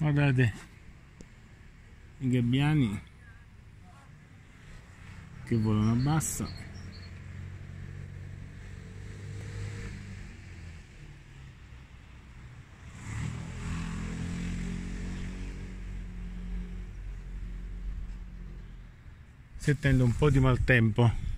guardate i gabbiani che volano a bassa. Si attende un po' di maltempo.